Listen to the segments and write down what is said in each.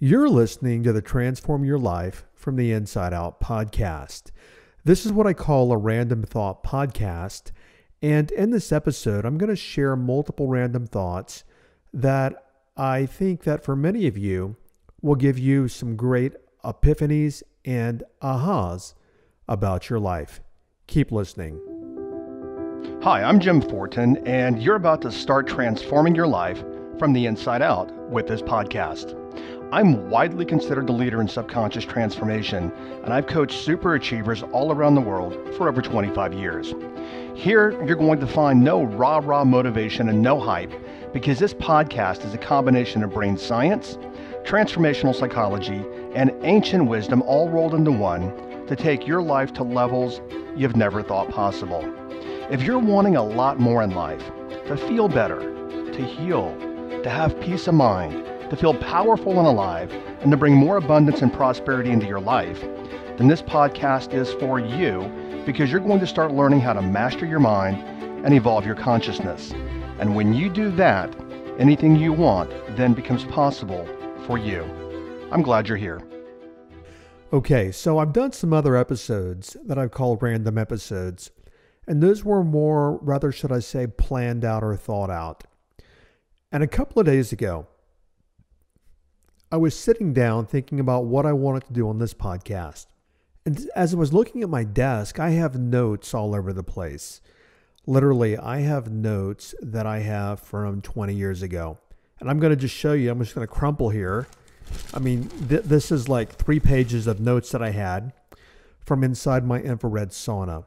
You're listening to the Transform Your Life from the Inside Out podcast. This is what I call a random thought podcast. And in this episode, I'm going to share multiple random thoughts that I think that for many of you will give you some great epiphanies and ahas about your life. Keep listening. Hi, I'm Jim Fortin, and you're about to start transforming your life from the inside out with this podcast. I'm widely considered the leader in subconscious transformation, and I've coached super achievers all around the world for over 25 years. Here, you're going to find no rah rah motivation and no hype because this podcast is a combination of brain science, transformational psychology, and ancient wisdom all rolled into one to take your life to levels you've never thought possible. If you're wanting a lot more in life, to feel better, to heal, to have peace of mind, to feel powerful and alive, and to bring more abundance and prosperity into your life, then this podcast is for you because you're going to start learning how to master your mind and evolve your consciousness. And when you do that, anything you want then becomes possible for you. I'm glad you're here. Okay, so I've done some other episodes that I've called random episodes, and those were more, rather, should I say, planned out or thought out. And a couple of days ago, I was sitting down thinking about what I wanted to do on this podcast. And as I was looking at my desk, I have notes all over the place. Literally, I have notes that I have from 20 years ago. And I'm going to just show you, I'm just going to crumple here. I mean, th- this is like three pages of notes that I had from inside my infrared sauna.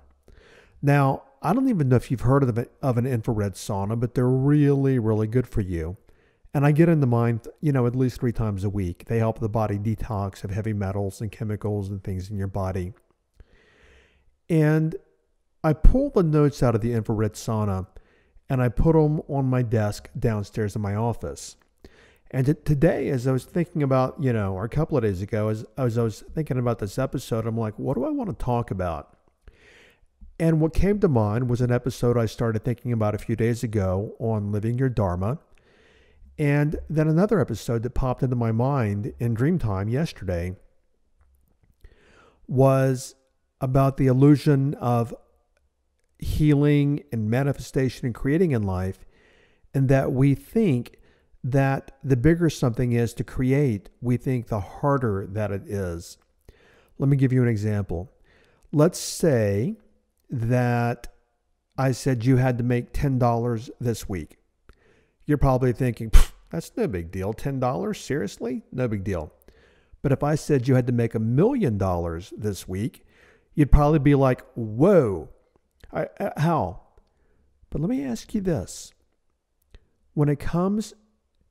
Now, I don't even know if you've heard of, of an infrared sauna, but they're really, really good for you. And I get in the mind, you know, at least three times a week. They help the body detox of heavy metals and chemicals and things in your body. And I pull the notes out of the infrared sauna and I put them on my desk downstairs in my office. And today, as I was thinking about, you know, or a couple of days ago, as, as I was thinking about this episode, I'm like, what do I want to talk about? And what came to mind was an episode I started thinking about a few days ago on living your Dharma and then another episode that popped into my mind in Dreamtime yesterday was about the illusion of healing and manifestation and creating in life, and that we think that the bigger something is to create, we think the harder that it is. Let me give you an example. Let's say that I said you had to make $10 this week. You're probably thinking, that's no big deal. $10? Seriously? No big deal. But if I said you had to make a million dollars this week, you'd probably be like, whoa, I, uh, how? But let me ask you this. When it comes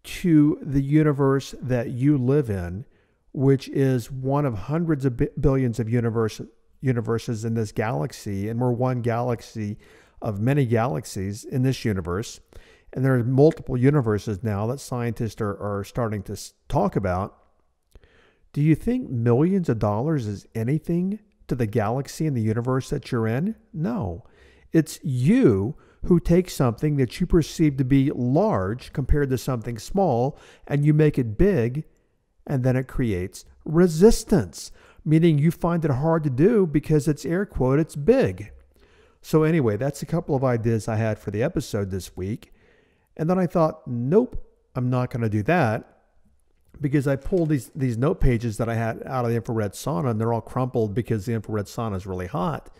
to the universe that you live in, which is one of hundreds of billions of universe, universes in this galaxy, and we're one galaxy of many galaxies in this universe, and there are multiple universes now that scientists are, are starting to talk about. Do you think millions of dollars is anything to the galaxy and the universe that you're in? No. It's you who take something that you perceive to be large compared to something small and you make it big, and then it creates resistance, meaning you find it hard to do because it's air quote, it's big. So, anyway, that's a couple of ideas I had for the episode this week. And then I thought, nope, I'm not going to do that because I pulled these these note pages that I had out of the infrared sauna and they're all crumpled because the infrared sauna is really hot.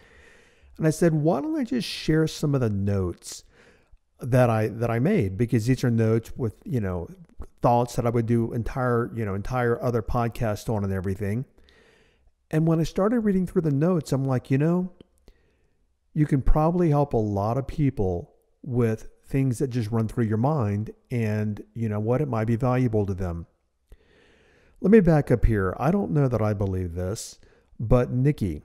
And I said, why don't I just share some of the notes that I that I made because these are notes with you know thoughts that I would do entire you know entire other podcast on and everything. And when I started reading through the notes, I'm like, you know, you can probably help a lot of people with things that just run through your mind and you know what it might be valuable to them. Let me back up here. I don't know that i believe this but nikki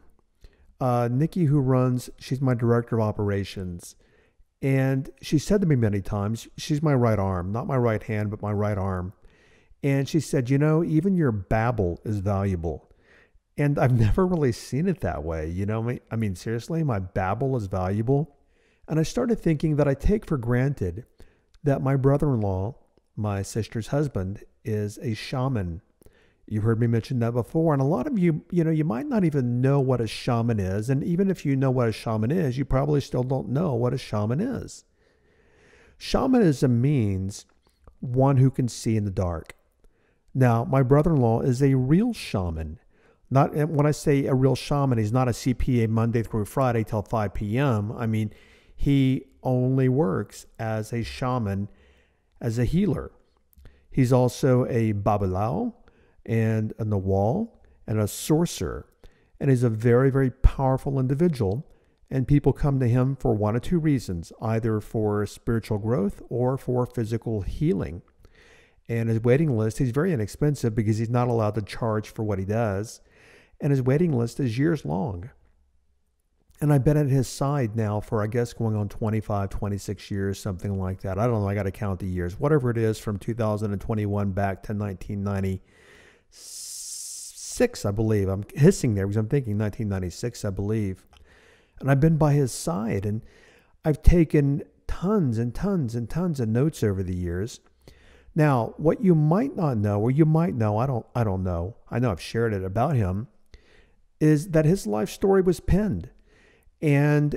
uh, nikki who runs she's my director of operations. And she said to me many times she's my right arm not my right hand but my right arm. And she said you know even your babble is valuable. And i've never really seen it that way you know me? i mean seriously my babble is valuable and I started thinking that I take for granted that my brother in law, my sister's husband, is a shaman. You've heard me mention that before. And a lot of you, you know, you might not even know what a shaman is. And even if you know what a shaman is, you probably still don't know what a shaman is. Shamanism means one who can see in the dark. Now, my brother in law is a real shaman. Not when I say a real shaman, he's not a CPA Monday through Friday till 5 p.m. I mean, he only works as a shaman, as a healer. He's also a babalao and a nawal and a sorcerer, and he's a very, very powerful individual. And people come to him for one or two reasons either for spiritual growth or for physical healing. And his waiting list, he's very inexpensive because he's not allowed to charge for what he does. And his waiting list is years long. And I've been at his side now for, I guess, going on 25, 26 years, something like that. I don't know. I got to count the years. Whatever it is from 2021 back to 1996, I believe. I'm hissing there because I'm thinking 1996, I believe. And I've been by his side and I've taken tons and tons and tons of notes over the years. Now, what you might not know, or you might know, I don't I don't know. I know I've shared it about him, is that his life story was penned. And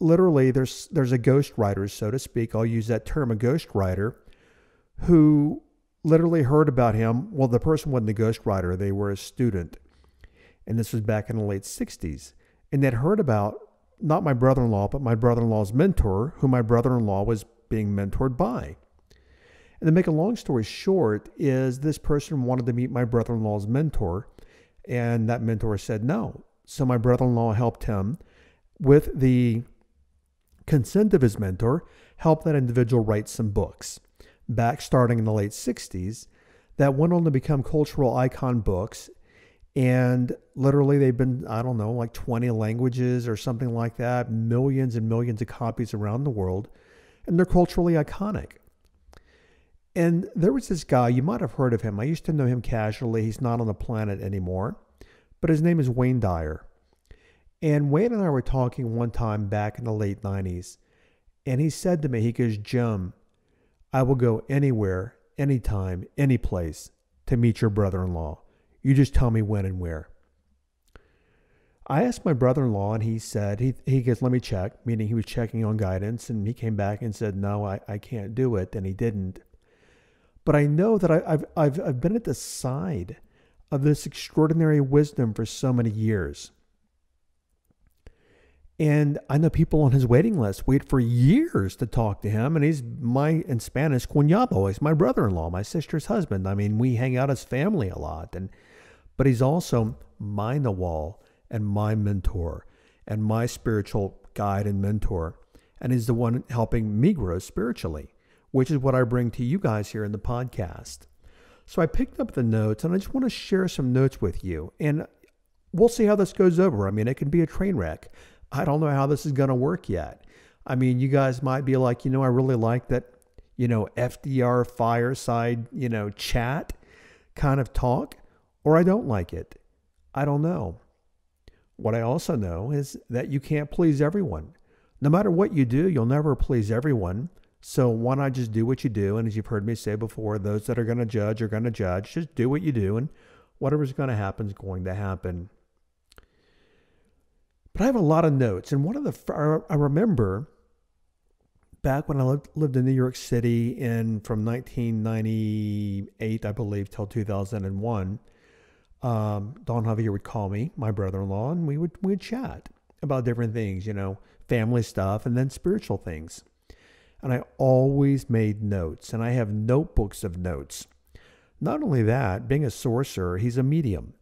literally there's there's a ghost writer, so to speak. I'll use that term, a ghost writer, who literally heard about him. Well, the person wasn't a ghost writer, they were a student. And this was back in the late 60s. And they'd heard about not my brother in law, but my brother in law's mentor, who my brother in law was being mentored by. And to make a long story short, is this person wanted to meet my brother in law's mentor, and that mentor said no. So my brother in law helped him with the consent of his mentor, help that individual write some books. Back starting in the late 60s, that went on to become cultural icon books and literally, they've been, I don't know, like 20 languages or something like that, millions and millions of copies around the world. And they're culturally iconic. And there was this guy, you might have heard of him. I used to know him casually. He's not on the planet anymore, but his name is Wayne Dyer. And Wayne and I were talking one time back in the late 90s. And he said to me, he goes, Jim, I will go anywhere, anytime, any place to meet your brother in law. You just tell me when and where. I asked my brother in law, and he said, he, he goes, let me check, meaning he was checking on guidance. And he came back and said, no, I, I can't do it. And he didn't. But I know that I, I've, I've, I've been at the side of this extraordinary wisdom for so many years. And I know people on his waiting list wait for years to talk to him. And he's my, in Spanish, cuñado. He's my brother in law, my sister's husband. I mean, we hang out as family a lot. And but he's also my Nawal and my mentor and my spiritual guide and mentor. And he's the one helping me grow spiritually, which is what I bring to you guys here in the podcast. So I picked up the notes and I just want to share some notes with you. And we'll see how this goes over. I mean, it can be a train wreck. I don't know how this is going to work yet. I mean, you guys might be like, you know, I really like that, you know, FDR fireside, you know, chat kind of talk or I don't like it. I don't know. What I also know is that you can't please everyone. No matter what you do, you'll never please everyone. So why not just do what you do? And as you've heard me say before, those that are going to judge are going to judge. Just do what you do, and whatever's going to happen is going to happen. But I have a lot of notes, and one of the I remember back when I lived, lived in New York City in from 1998, I believe, till 2001 um, Don Javier would call me, my brother-in-law, and we would we would chat about different things, you know, family stuff, and then spiritual things. And I always made notes, and I have notebooks of notes. Not only that, being a sorcerer, he's a medium,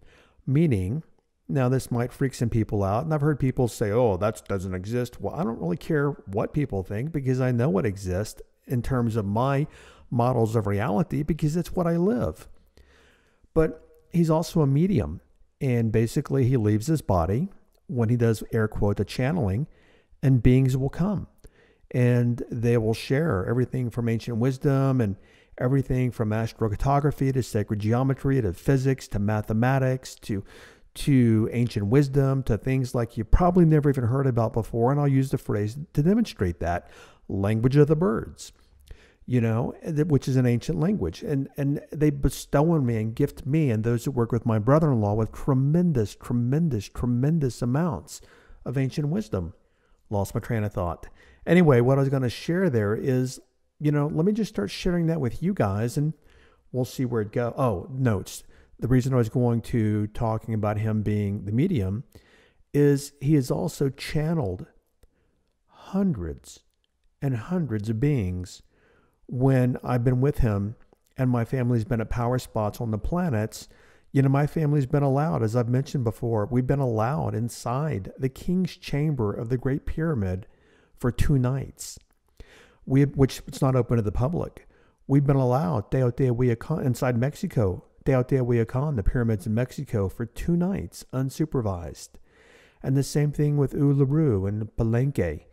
meaning. Now, this might freak some people out, and I've heard people say, oh, that doesn't exist. Well, I don't really care what people think because I know what exists in terms of my models of reality because it's what I live. But he's also a medium. And basically, he leaves his body when he does air quote the channeling, and beings will come and they will share everything from ancient wisdom and everything from astrocartography to sacred geometry to physics to mathematics to to ancient wisdom to things like you probably never even heard about before and I'll use the phrase to demonstrate that language of the birds you know, which is an ancient language. And, and they bestow on me and gift me and those that work with my brother in law with tremendous, tremendous, tremendous amounts of ancient wisdom. Lost my train of thought. Anyway, what I was going to share there is, you know, let me just start sharing that with you guys and we'll see where it goes. Oh, notes. The reason I was going to talking about him being the medium is he has also channeled hundreds and hundreds of beings when I've been with him and my family's been at power spots on the planets. You know, my family's been allowed, as I've mentioned before, we've been allowed inside the king's chamber of the Great Pyramid for two nights, we, which it's not open to the public. We've been allowed Teotihuacan inside Mexico, Teotihuacan, the pyramids in Mexico, for two nights unsupervised. And the same thing with Uluru and Palenque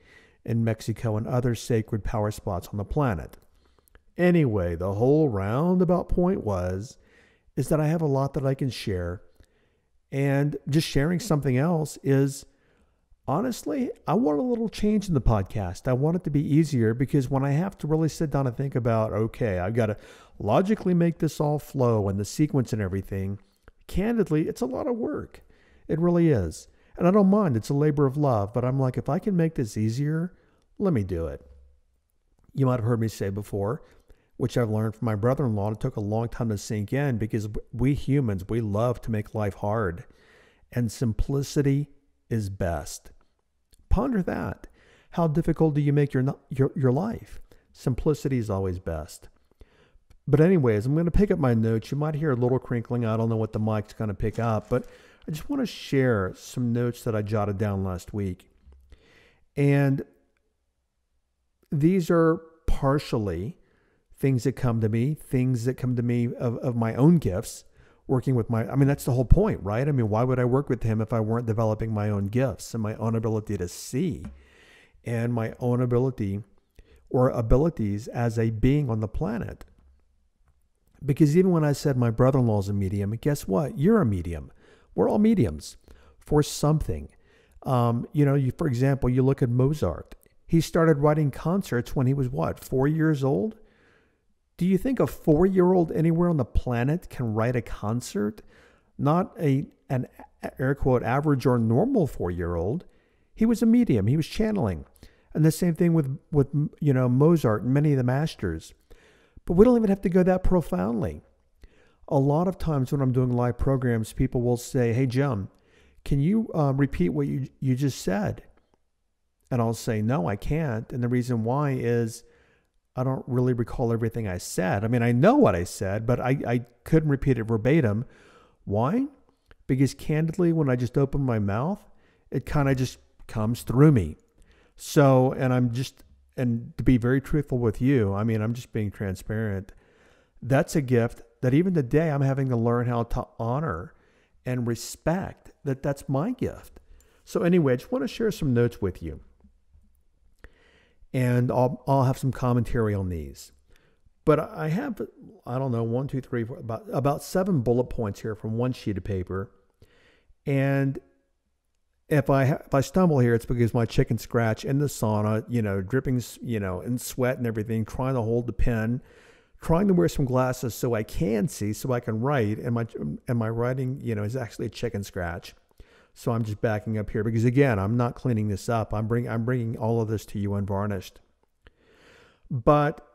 in Mexico and other sacred power spots on the planet. Anyway, the whole roundabout point was is that I have a lot that I can share. And just sharing something else is honestly, I want a little change in the podcast. I want it to be easier because when I have to really sit down and think about, okay, I've got to logically make this all flow and the sequence and everything, candidly, it's a lot of work. It really is. And I don't mind, it's a labor of love, but I'm like, if I can make this easier, let me do it. You might have heard me say before, which I've learned from my brother in law. It took a long time to sink in because we humans, we love to make life hard. And simplicity is best. Ponder that. How difficult do you make your, your, your life? Simplicity is always best. But, anyways, I'm going to pick up my notes. You might hear a little crinkling. I don't know what the mic's going to pick up, but I just want to share some notes that I jotted down last week. And these are partially things that come to me, things that come to me of, of my own gifts, working with my, I mean, that's the whole point, right? I mean, why would I work with him if I weren't developing my own gifts and my own ability to see and my own ability or abilities as a being on the planet? Because even when I said my brother in law is a medium, guess what? You're a medium. We're all mediums for something. Um, you know, you, for example, you look at Mozart. He started writing concerts when he was what, four years old? Do you think a four year old anywhere on the planet can write a concert? Not a an air quote average or normal four year old. He was a medium. He was channeling, and the same thing with with you know Mozart and many of the masters. But we don't even have to go that profoundly. A lot of times when I'm doing live programs, people will say, "Hey Jim, can you uh, repeat what you you just said?" And I'll say, "No, I can't." And the reason why is I don't really recall everything I said. I mean, I know what I said, but I, I couldn't repeat it verbatim. Why? Because candidly, when I just open my mouth, it kind of just comes through me. So, and I'm just, and to be very truthful with you, I mean, I'm just being transparent. That's a gift that even today I'm having to learn how to honor and respect that that's my gift. So, anyway, I just want to share some notes with you and I'll, I'll have some commentary on these. But I have, I don't know, one, two, three, four, about, about seven bullet points here from one sheet of paper. And if I if I stumble here, it's because my chicken scratch in the sauna, you know, dripping, you know, in sweat and everything, trying to hold the pen, trying to wear some glasses so I can see, so I can write, and my and my writing, you know, is actually a chicken scratch. So I'm just backing up here because again, I'm not cleaning this up. I'm bring I'm bringing all of this to you unvarnished. But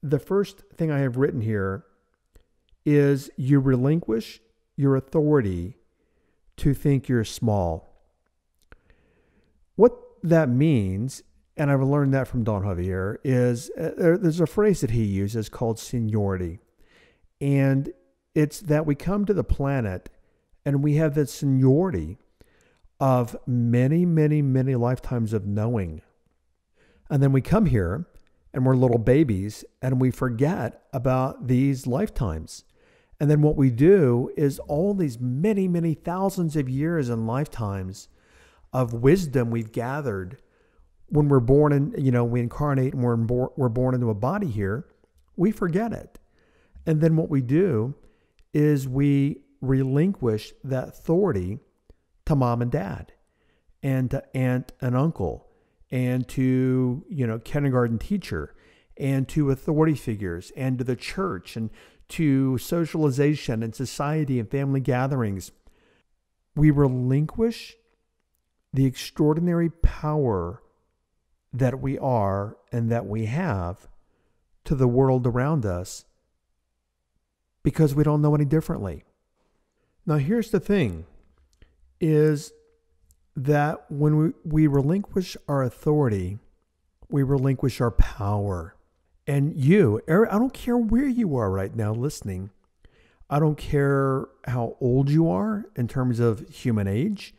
the first thing I have written here is you relinquish your authority to think you're small. What that means, and I've learned that from Don Javier, is uh, there's a phrase that he uses called seniority. And it's that we come to the planet and we have the seniority of many, many, many lifetimes of knowing. And then we come here and we're little babies and we forget about these lifetimes. And then what we do is all these many, many thousands of years and lifetimes of wisdom we've gathered when we're born and you know we incarnate and we're we're born into a body here, we forget it. And then what we do is we relinquish that authority to mom and dad and to aunt and uncle and to, you know, kindergarten teacher and to authority figures and to the church and to socialization and society and family gatherings. We relinquish the extraordinary power that we are and that we have to the world around us because we don't know any differently. Now here's the thing is that when we, we relinquish our authority, we relinquish our power. And you, I don't care where you are right now listening. I don't care how old you are in terms of human age.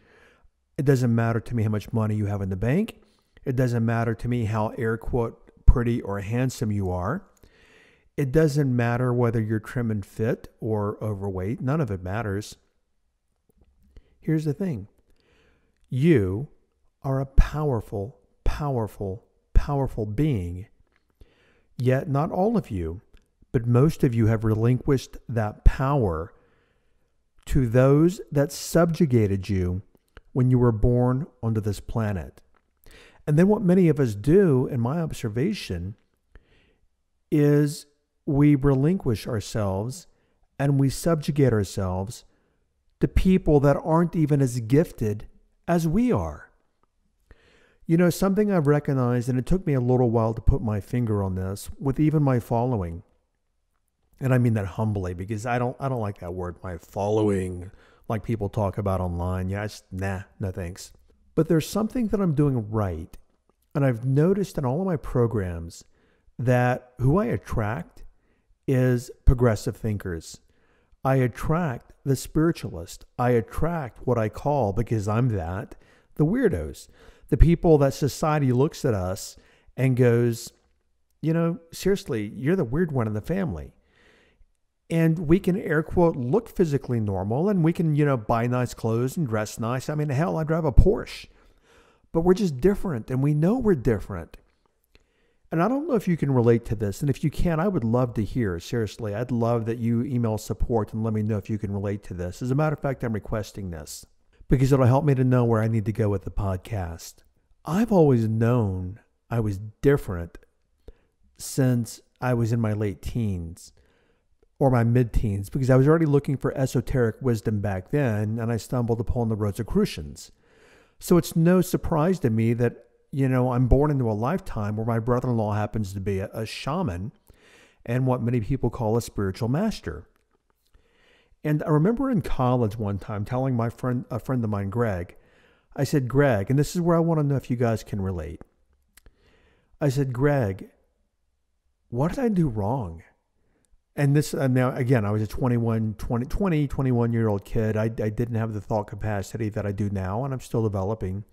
It doesn't matter to me how much money you have in the bank. It doesn't matter to me how air quote pretty or handsome you are. It doesn't matter whether you're trim and fit or overweight. None of it matters. Here's the thing you are a powerful, powerful, powerful being. Yet, not all of you, but most of you have relinquished that power to those that subjugated you when you were born onto this planet. And then, what many of us do, in my observation, is we relinquish ourselves and we subjugate ourselves to people that aren't even as gifted as we are. You know, something I've recognized, and it took me a little while to put my finger on this with even my following. And I mean that humbly because I don't I don't like that word, my following, like people talk about online. Yeah, it's nah, no thanks. But there's something that I'm doing right. And I've noticed in all of my programs that who I attract is progressive thinkers. I attract the spiritualist. I attract what I call, because I'm that, the weirdos, the people that society looks at us and goes, you know, seriously, you're the weird one in the family. And we can air quote look physically normal and we can, you know, buy nice clothes and dress nice. I mean, hell, I drive a Porsche. But we're just different and we know we're different. And I don't know if you can relate to this. And if you can, I would love to hear. Seriously, I'd love that you email support and let me know if you can relate to this. As a matter of fact, I'm requesting this because it'll help me to know where I need to go with the podcast. I've always known I was different since I was in my late teens or my mid teens because I was already looking for esoteric wisdom back then and I stumbled upon the Rosicrucians. So it's no surprise to me that you know, I'm born into a lifetime where my brother in law happens to be a, a shaman and what many people call a spiritual master. And I remember in college one time telling my friend, a friend of mine, Greg, I said, Greg, and this is where I want to know if you guys can relate. I said, Greg, what did I do wrong? And this, uh, now again, I was a 21, 20, 20 21 year old kid. I, I didn't have the thought capacity that I do now, and I'm still developing.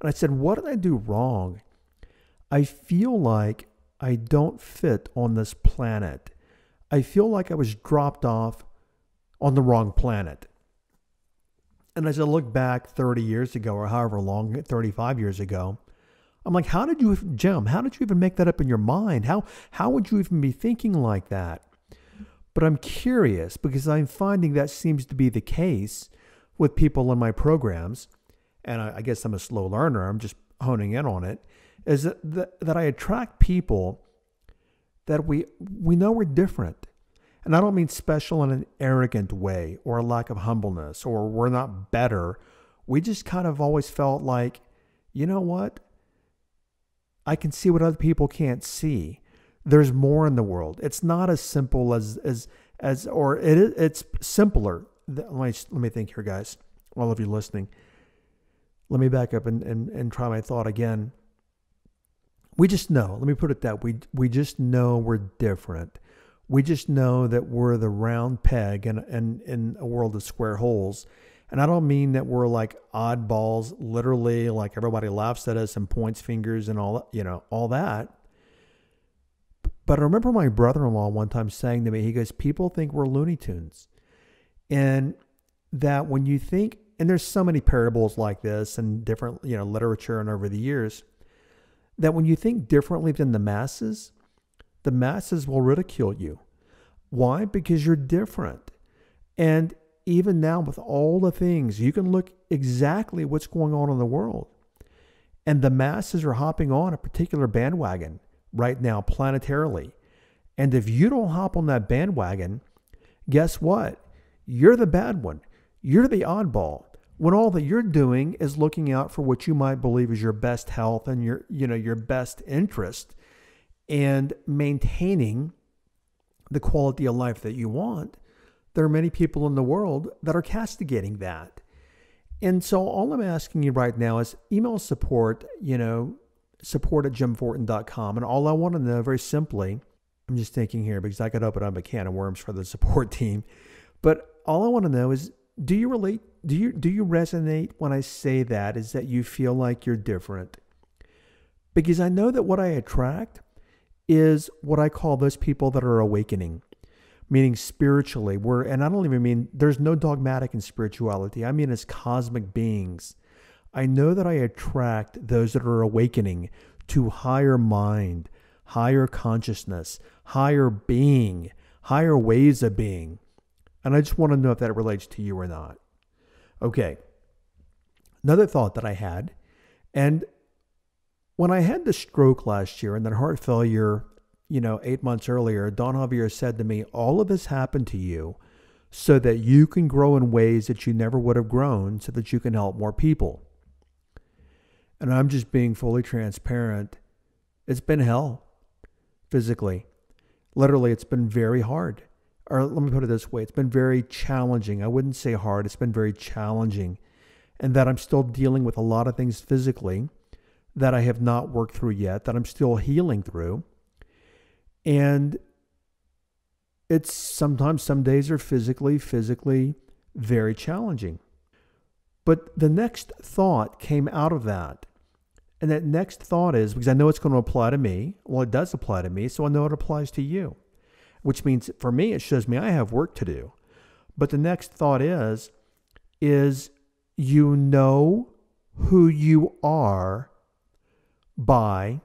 And I said, What did I do wrong? I feel like I don't fit on this planet. I feel like I was dropped off on the wrong planet. And as I look back 30 years ago, or however long, 35 years ago, I'm like, how did you, Jim, how did you even make that up in your mind? How, how would you even be thinking like that? But I'm curious because I'm finding that seems to be the case with people in my programs and I, I guess I'm a slow learner, I'm just honing in on it, is that, that, that I attract people that we we know we're different. And I don't mean special in an arrogant way or a lack of humbleness or we're not better. We just kind of always felt like, you know what? I can see what other people can't see. There's more in the world. It's not as simple as as as or it it's simpler. Let me, let me think here, guys. All of you listening let me back up and, and, and try my thought again. We just know, let me put it that we we just know we're different. We just know that we're the round peg in, in, in a world of square holes. And I don't mean that we're like oddballs, literally, like everybody laughs at us and points fingers and all you know, all that. But I remember my brother-in-law one time saying to me, he goes, "People think we're Looney Tunes," and that when you think and there's so many parables like this and different, you know, literature and over the years that when you think differently than the masses, the masses will ridicule you. Why? Because you're different. And even now, with all the things, you can look exactly what's going on in the world. And the masses are hopping on a particular bandwagon, right now, planetarily. And if you don't hop on that bandwagon, guess what? You're the bad one. You're the oddball. When all that you're doing is looking out for what you might believe is your best health and your, you know, your best interest and maintaining the quality of life that you want, there are many people in the world that are castigating that. And so all I'm asking you right now is email support, you know, support at jimfortin.com. And all I want to know very simply, I'm just thinking here because I could open up a can of worms for the support team. But all I want to know is do you relate do you do you resonate when I say that is that you feel like you're different? Because I know that what I attract is what I call those people that are awakening, meaning spiritually. We're, and I don't even mean there's no dogmatic in spirituality. I mean as cosmic beings. I know that I attract those that are awakening to higher mind, higher consciousness, higher being, higher ways of being. And I just want to know if that relates to you or not. Okay. Another thought that I had, and when I had the stroke last year and then heart failure, you know, eight months earlier, Don Javier said to me, All of this happened to you so that you can grow in ways that you never would have grown, so that you can help more people. And I'm just being fully transparent. It's been hell physically. Literally, it's been very hard. Or let me put it this way it's been very challenging. I wouldn't say hard, it's been very challenging. And that I'm still dealing with a lot of things physically that I have not worked through yet, that I'm still healing through. And it's sometimes some days are physically, physically very challenging. But the next thought came out of that. And that next thought is because I know it's going to apply to me. Well, it does apply to me, so I know it applies to you, which means for me, it shows me I have work to do. But the next thought is, is you know who you are by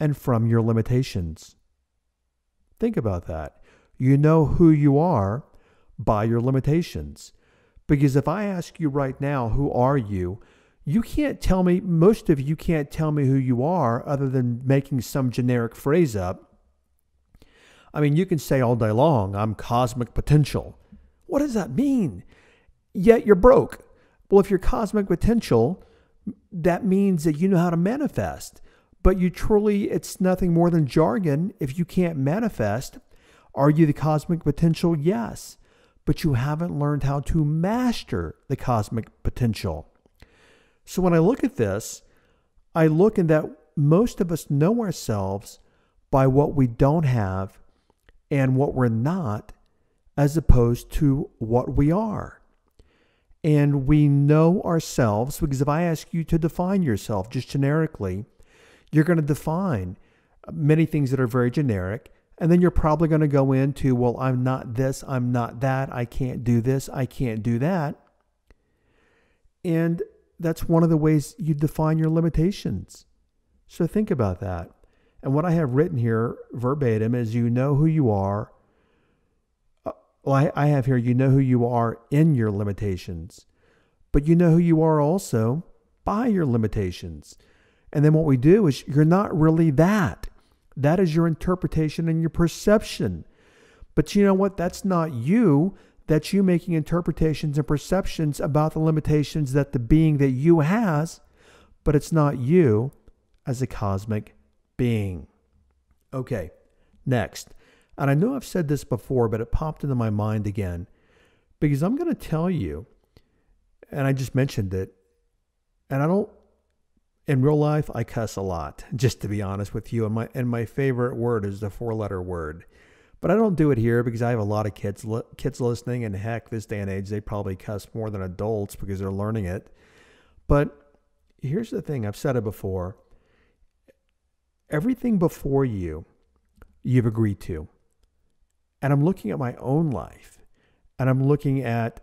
and from your limitations. Think about that. You know who you are by your limitations. Because if I ask you right now, who are you? You can't tell me, most of you can't tell me who you are other than making some generic phrase up. I mean, you can say all day long, I'm cosmic potential. What does that mean? Yet you're broke. Well, if you're cosmic potential, that means that you know how to manifest. But you truly, it's nothing more than jargon if you can't manifest. Are you the cosmic potential? Yes. But you haven't learned how to master the cosmic potential. So when I look at this, I look in that most of us know ourselves by what we don't have and what we're not, as opposed to what we are and we know ourselves because if I ask you to define yourself just generically, you're going to define uh, many things that are very generic. And then you're probably going to go into, well, I'm not this, I'm not that, I can't do this, I can't do that. And that's one of the ways you define your limitations. So think about that. And what I have written here verbatim is you know who you are well, I, I have here, you know who you are in your limitations, but you know who you are also by your limitations. And then what we do is you're not really that. That is your interpretation and your perception. But you know what? That's not you. That's you making interpretations and perceptions about the limitations that the being that you has, but it's not you as a cosmic being. Okay, next. And I know I've said this before, but it popped into my mind again because I'm going to tell you, and I just mentioned it, and I don't, in real life, I cuss a lot, just to be honest with you. And my, and my favorite word is the four letter word. But I don't do it here because I have a lot of kids kids listening, and heck, this day and age, they probably cuss more than adults because they're learning it. But here's the thing I've said it before everything before you, you've agreed to and I'm looking at my own life and I'm looking at,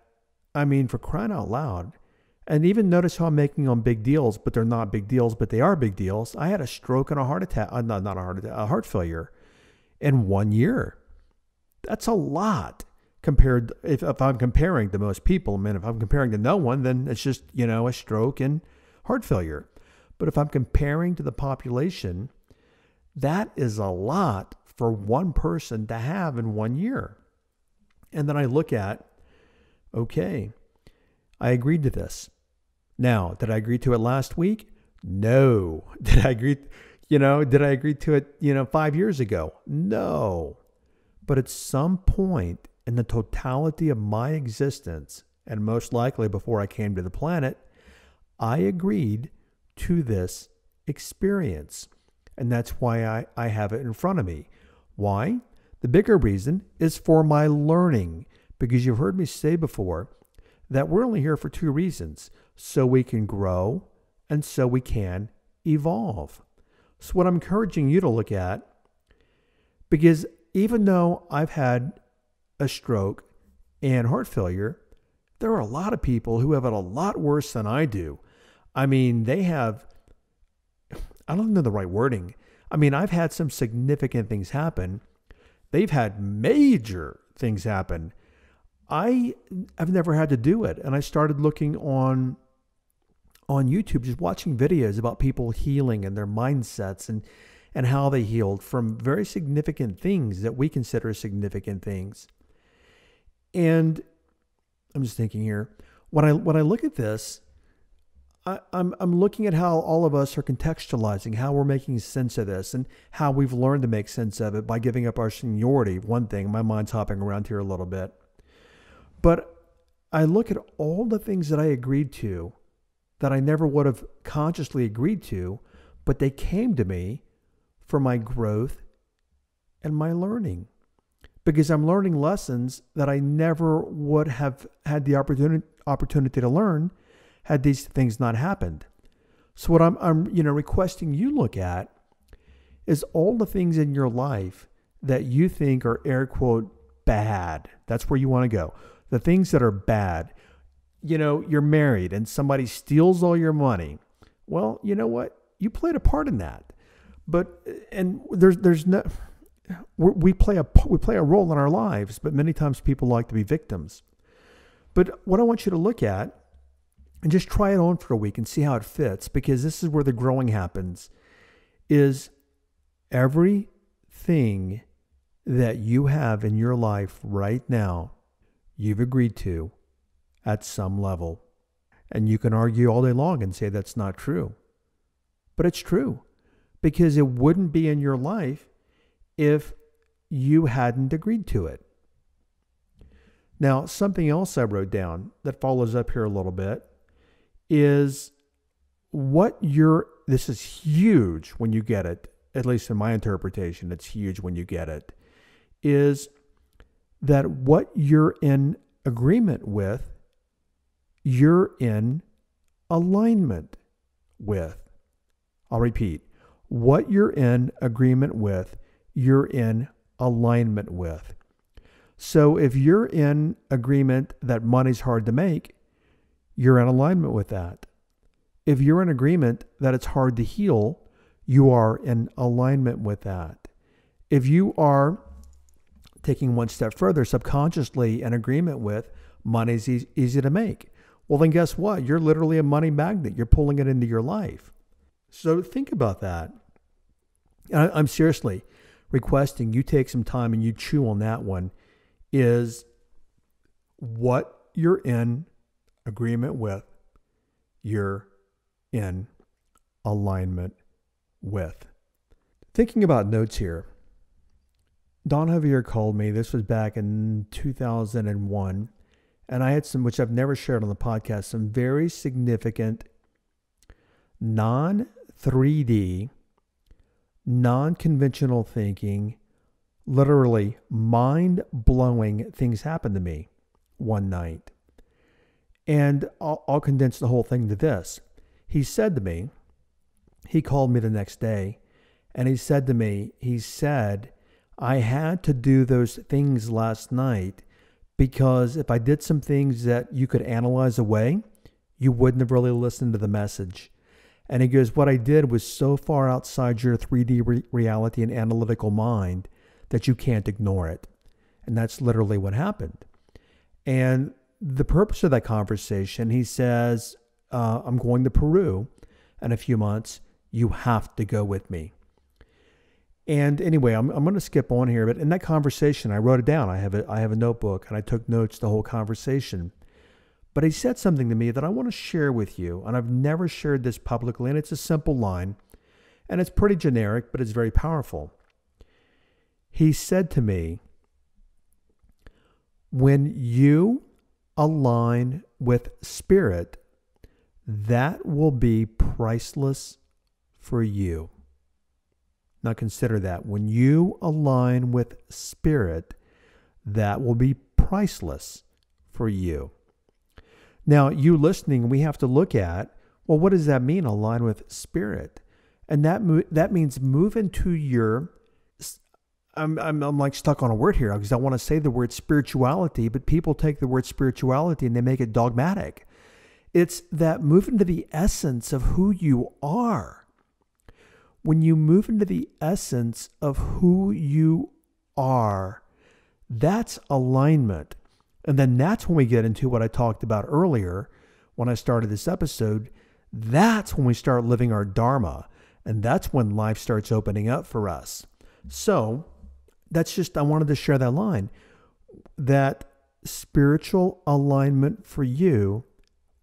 I mean, for crying out loud, and even notice how I'm making on big deals, but they're not big deals, but they are big deals. I had a stroke and a heart attack, uh, not, not a heart attack, a heart failure in one year. That's a lot compared, if, if I'm comparing to most people. I mean, if I'm comparing to no one, then it's just, you know, a stroke and heart failure. But if I'm comparing to the population, That is a lot for one person to have in one year. And then I look at, okay, I agreed to this. Now, did I agree to it last week? No. Did I agree? You know, did I agree to it, you know, five years ago? No. But at some point in the totality of my existence, and most likely before I came to the planet, I agreed to this experience. And that's why I, I have it in front of me. Why? The bigger reason is for my learning, because you've heard me say before that we're only here for two reasons so we can grow and so we can evolve. So, what I'm encouraging you to look at, because even though I've had a stroke and heart failure, there are a lot of people who have it a lot worse than I do. I mean, they have, I don't know the right wording. I mean, I've had some significant things happen. They've had major things happen. I have never had to do it. And I started looking on on YouTube, just watching videos about people healing and their mindsets and and how they healed from very significant things that we consider significant things. And I'm just thinking here, when I when I look at this, I, I'm I'm looking at how all of us are contextualizing, how we're making sense of this, and how we've learned to make sense of it by giving up our seniority. One thing, my mind's hopping around here a little bit. But I look at all the things that I agreed to that I never would have consciously agreed to, but they came to me for my growth and my learning. Because I'm learning lessons that I never would have had the opportunity opportunity to learn had these things not happened. So what I'm, I'm you know requesting you look at is all the things in your life that you think are air quote bad. That's where you want to go. The things that are bad you know, you're married and somebody steals all your money. Well, you know what? You played a part in that. But and there's there's no we play a we play a role in our lives, but many times people like to be victims. But what I want you to look at and just try it on for a week and see how it fits because this is where the growing happens is everything that you have in your life right now you've agreed to at some level. And you can argue all day long and say that's not true. But it's true because it wouldn't be in your life if you hadn't agreed to it. Now, something else I wrote down that follows up here a little bit is what you're, this is huge when you get it, at least in my interpretation, it's huge when you get it, is that what you're in agreement with you're in alignment with. I'll repeat what you're in agreement with, you're in alignment with. So if you're in agreement that money's hard to make, you're in alignment with that. If you're in agreement that it's hard to heal, you are in alignment with that. If you are taking one step further subconsciously in agreement with money's e- easy to make, well, then guess what? You're literally a money magnet. You're pulling it into your life. So think about that. And I'm seriously requesting you take some time and you chew on that one is what you're in agreement with, you're in alignment with. Thinking about notes here, Don Javier called me. This was back in 2001 and I had some, which I've never shared on the podcast, some very significant non 3D, non conventional thinking, literally mind blowing things happened to me one night. And I'll, I'll, condense the whole thing to this. He said to me, he called me the next day, and he said to me, he said, I had to do those things last night because if I did some things that you could analyze away, you wouldn't have really listened to the message. And he goes, What I did was so far outside your 3D re- reality and analytical mind that you can't ignore it. And that's literally what happened. And the purpose of that conversation, he says, uh, I'm going to Peru in a few months. You have to go with me. And anyway, I'm, I'm going to skip on here, but in that conversation, I wrote it down. I have a, I have a notebook and I took notes the whole conversation. But he said something to me that I want to share with you, and I've never shared this publicly, and it's a simple line, and it's pretty generic, but it's very powerful. He said to me, When you align with spirit, that will be priceless for you. Now consider that. When you align with spirit, that will be priceless for you. Now, you listening, we have to look at well, what does that mean? Align with spirit, and that that means move into your. I'm, I'm I'm like stuck on a word here because I want to say the word spirituality, but people take the word spirituality and they make it dogmatic. It's that move into the essence of who you are. When you move into the essence of who you are, that's alignment. And then that's when we get into what I talked about earlier when I started this episode. That's when we start living our Dharma. And that's when life starts opening up for us. So that's just, I wanted to share that line that spiritual alignment for you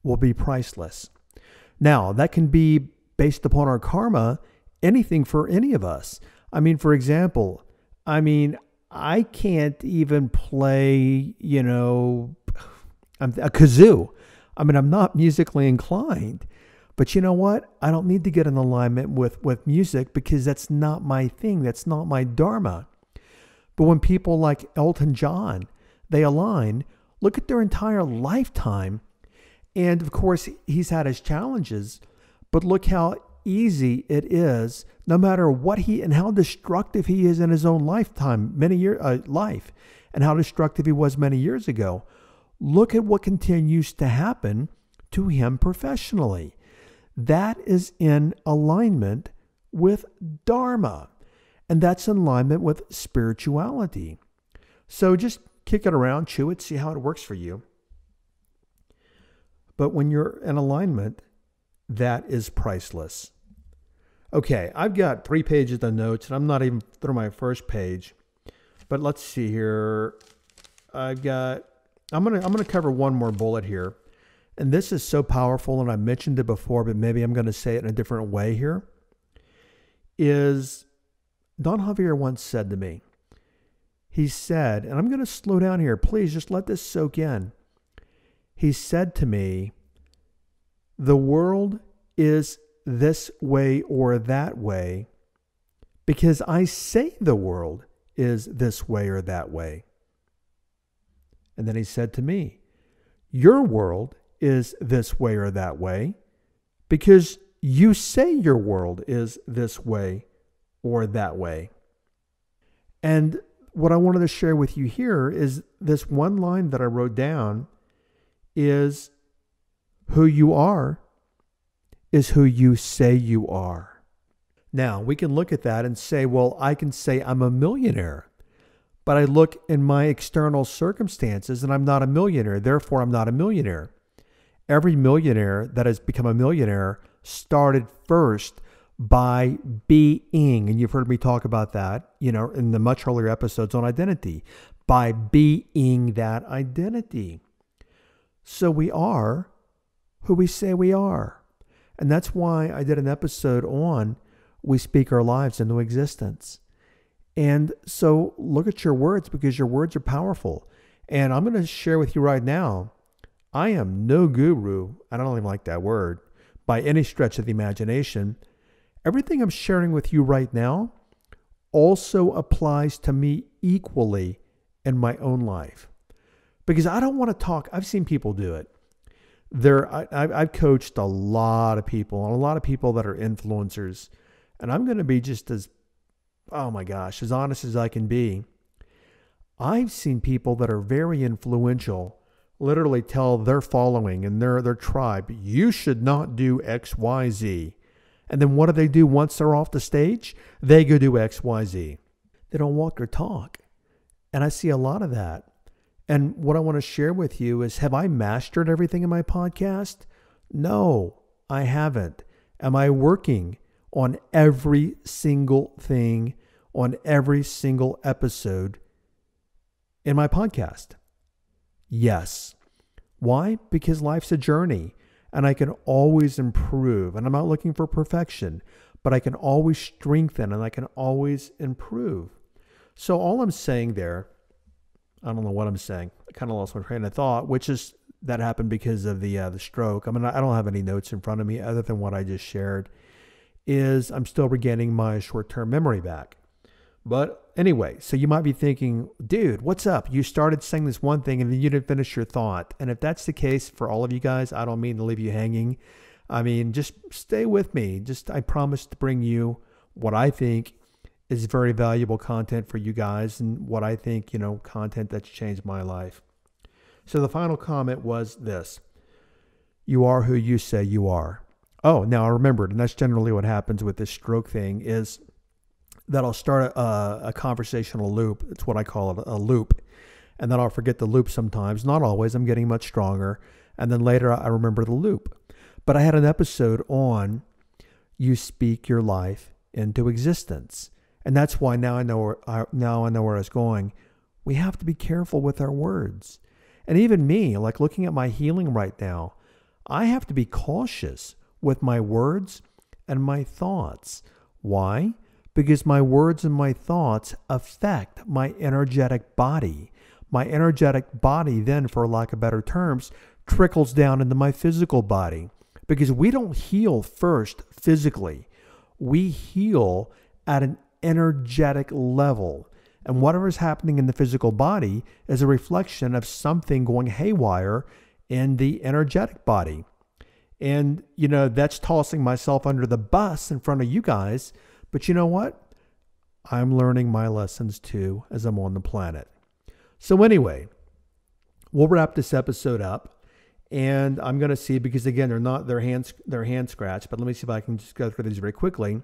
will be priceless. Now, that can be based upon our karma, anything for any of us. I mean, for example, I mean, I can't even play, you know, a kazoo. I mean, I'm not musically inclined. But you know what? I don't need to get in alignment with, with music because that's not my thing. That's not my dharma. But when people like Elton John, they align, look at their entire lifetime. And of course, he's had his challenges, but look how easy it is, no matter what he and how destructive he is in his own lifetime, many year uh, life, and how destructive he was many years ago. Look at what continues to happen to him professionally. That is in alignment with Dharma, and that's in alignment with spirituality. So just kick it around, chew it, see how it works for you. But when you're in alignment, that is priceless. Okay, I've got three pages of notes, and I'm not even through my first page. But let's see here. I've got. I'm gonna. I'm gonna cover one more bullet here, and this is so powerful, and I mentioned it before, but maybe I'm gonna say it in a different way here. Is Don Javier once said to me. He said, and I'm gonna slow down here. Please just let this soak in. He said to me, "The world is this way or that way because I say the world is this way or that way. And then he said to me, Your world is this way or that way because you say your world is this way or that way. And what I wanted to share with you here is this one line that I wrote down is who you are is who you say you are. Now, we can look at that and say, well, I can say I'm a millionaire, but I look in my external circumstances and I'm not a millionaire. Therefore, I'm not a millionaire. Every millionaire that has become a millionaire started first by being, and you've heard me talk about that, you know, in the much earlier episodes on identity, by being that identity. So we are who we say we are. And that's why I did an episode on We Speak Our Lives into Existence. And so look at your words because your words are powerful. And I'm going to share with you right now I am no guru. I don't even like that word by any stretch of the imagination. Everything I'm sharing with you right now also applies to me equally in my own life. Because I don't want to talk, I've seen people do it there I, I've coached a lot of people and a lot of people that are influencers, and I'm going to be just as oh my gosh, as honest as I can be. I've seen people that are very influential literally tell their following and their their tribe, you should not do XYZ. And then what do they do once they're off the stage? They go do XYZ. They don't walk or talk. And I see a lot of that. And what I want to share with you is have I mastered everything in my podcast? No, I haven't. Am I working on every single thing on every single episode in my podcast? Yes. Why? Because life's a journey and I can always improve. And I'm not looking for perfection, but I can always strengthen and I can always improve. So, all I'm saying there, I don't know what I'm saying. I kind of lost my train of thought, which is that happened because of the uh, the stroke. I mean, I don't have any notes in front of me other than what I just shared. Is I'm still regaining my short term memory back. But anyway, so you might be thinking, dude, what's up? You started saying this one thing and then you didn't finish your thought. And if that's the case for all of you guys, I don't mean to leave you hanging. I mean, just stay with me. Just, I promise to bring you what I think is very valuable content for you guys and what I think, you know, content that's changed my life. So the final comment was this You are who you say you are. Oh, now I remembered, and that's generally what happens with this stroke thing is that I'll start a, a conversational loop. It's what I call it, a loop. And then I'll forget the loop sometimes. Not always. I'm getting much stronger. And then later I remember the loop. But I had an episode on you speak your life into existence. And that's why now I know where, now I know where I was going. We have to be careful with our words. And even me, like looking at my healing right now, I have to be cautious with my words and my thoughts. Why? Because my words and my thoughts affect my energetic body. My energetic body, then, for lack of better terms, trickles down into my physical body because we don't heal first physically, we heal at an energetic level. And whatever is happening in the physical body is a reflection of something going haywire in the energetic body. And, you know, that's tossing myself under the bus in front of you guys but you know what? I'm learning my lessons too as I'm on the planet. So, anyway, we'll wrap this episode up. And I'm going to see because again they're not their hands their hand scratch, but let me see if I can just go through these very quickly.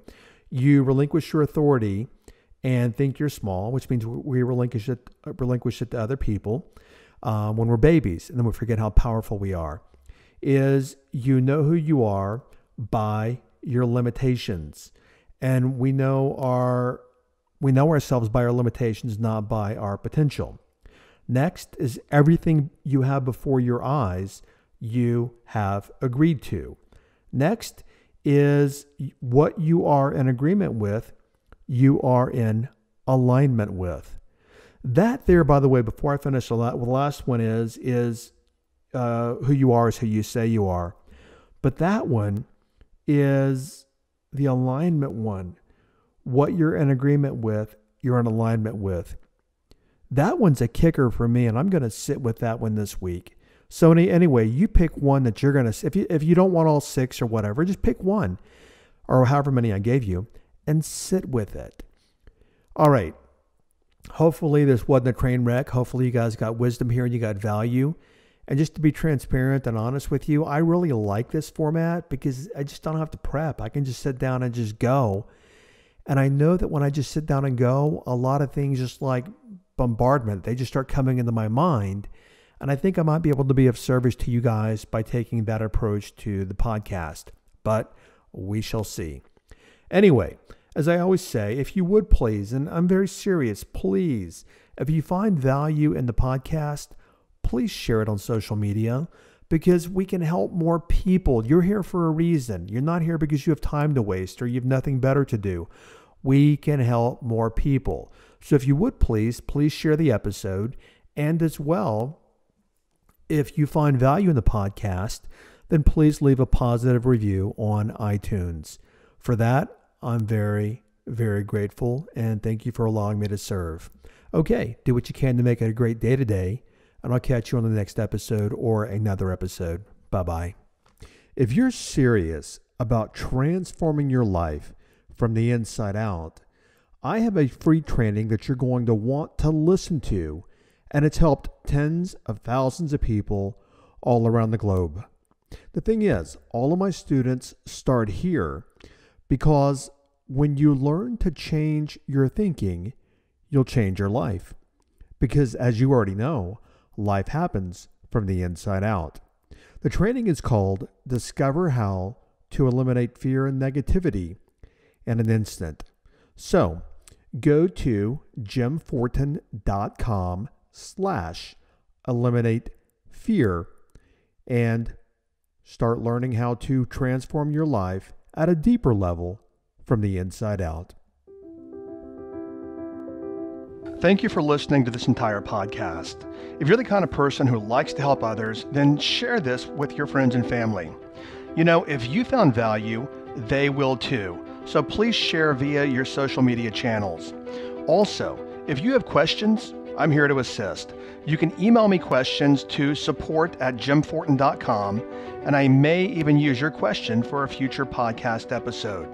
You relinquish your authority and think you're small, which means we relinquish it relinquish it to other people um, when we're babies, and then we forget how powerful we are. Is you know who you are by your limitations and we know our we know ourselves by our limitations not by our potential. Next is everything you have before your eyes you have agreed to. Next is what you are in agreement with you are in alignment with. That there by the way before i finish the last one is is uh, who you are is who you say you are. But that one is the alignment one, what you're in agreement with, you're in alignment with. That one's a kicker for me, and I'm going to sit with that one this week. So anyway, you pick one that you're going to. If you if you don't want all six or whatever, just pick one, or however many I gave you, and sit with it. All right. Hopefully this wasn't a train wreck. Hopefully you guys got wisdom here and you got value. And just to be transparent and honest with you, I really like this format because I just don't have to prep. I can just sit down and just go. And I know that when I just sit down and go, a lot of things just like bombardment, they just start coming into my mind. And I think I might be able to be of service to you guys by taking that approach to the podcast. But we shall see. Anyway, as I always say, if you would please, and I'm very serious, please, if you find value in the podcast, please share it on social media because we can help more people. You're here for a reason. You're not here because you have time to waste or you have nothing better to do. We can help more people. So if you would please, please share the episode. And as well, if you find value in the podcast, then please leave a positive review on iTunes. For that, I'm very, very grateful and thank you for allowing me to serve. Okay, do what you can to make it a great day today and I'll catch you on the next episode or another episode. Bye bye. If you're serious about transforming your life from the inside out, I have a free training that you're going to want to listen to, and it's helped tens of thousands of people all around the globe. The thing is, all of my students start here because when you learn to change your thinking, you'll change your life. Because as you already know, Life happens from the inside out. The training is called Discover How to Eliminate Fear and Negativity in an Instant. So, go to jimfortin.com slash eliminate fear and start learning how to transform your life at a deeper level from the inside out. Thank you for listening to this entire podcast. If you're the kind of person who likes to help others, then share this with your friends and family. You know, if you found value, they will too. So please share via your social media channels. Also, if you have questions, I'm here to assist. You can email me questions to support at jimfortin.com, and I may even use your question for a future podcast episode.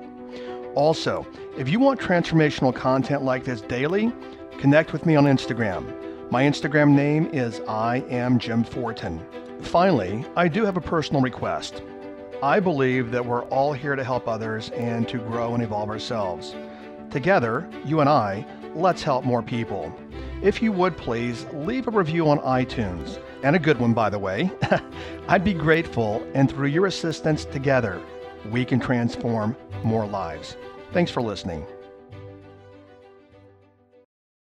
Also, if you want transformational content like this daily, connect with me on Instagram. My Instagram name is I am Jim Fortin. Finally, I do have a personal request. I believe that we're all here to help others and to grow and evolve ourselves. Together, you and I, let's help more people. If you would please leave a review on iTunes, and a good one, by the way. I'd be grateful, and through your assistance together, we can transform more lives. Thanks for listening.